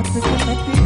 What's the perspective?